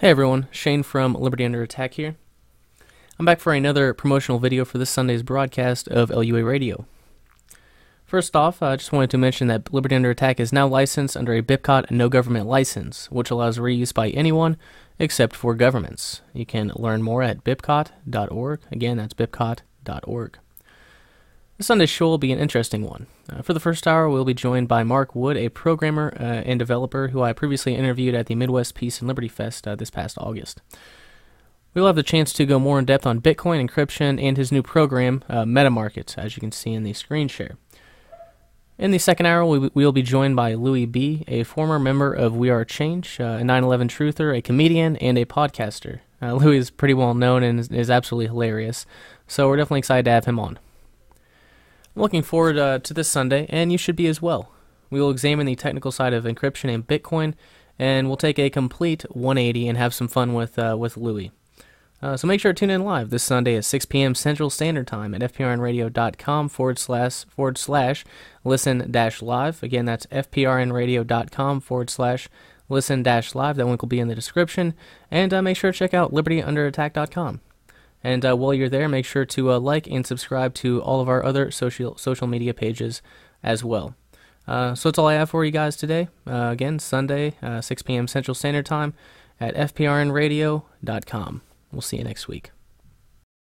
Hey everyone, Shane from Liberty Under Attack here. I'm back for another promotional video for this Sunday's broadcast of LUA Radio. First off, I just wanted to mention that Liberty Under Attack is now licensed under a BIPCOT no government license, which allows reuse by anyone except for governments. You can learn more at bipcot.org. Again, that's bipcot.org. The Sunday show will be an interesting one. Uh, for the first hour, we'll be joined by Marc Wood, a programmer uh, and developer who I previously interviewed at the Midwest Peace and Liberty Fest uh, this past August. We'll have the chance to go more in depth on Bitcoin encryption and his new program, uh, MetaMarket, as you can see in the screen share. In the second hour, we will be joined by Louis Bee., a former member of We Are Change, uh, a 9 11 truther, a comedian, and a podcaster. Uh, Louis is pretty well known and is, is absolutely hilarious, so we're definitely excited to have him on. I'm looking forward uh, to this Sunday, and you should be as well. We will examine the technical side of encryption and Bitcoin, and we'll take a complete 180 and have some fun with uh, with Louis. Uh, so make sure to tune in live this Sunday at 6 p.m. Central Standard Time at fprnradio.com forward slash forward slash listen dash live. Again, that's fprnradio.com forward slash listen dash live. That link will be in the description. And uh, make sure to check out libertyunderattack.com. And uh, while you're there, make sure to uh, like and subscribe to all of our other social social media pages as well. Uh, so that's all I have for you guys today. Uh, again, Sunday, uh, 6 p.m. Central Standard Time at fprnradio.com. We'll see you next week.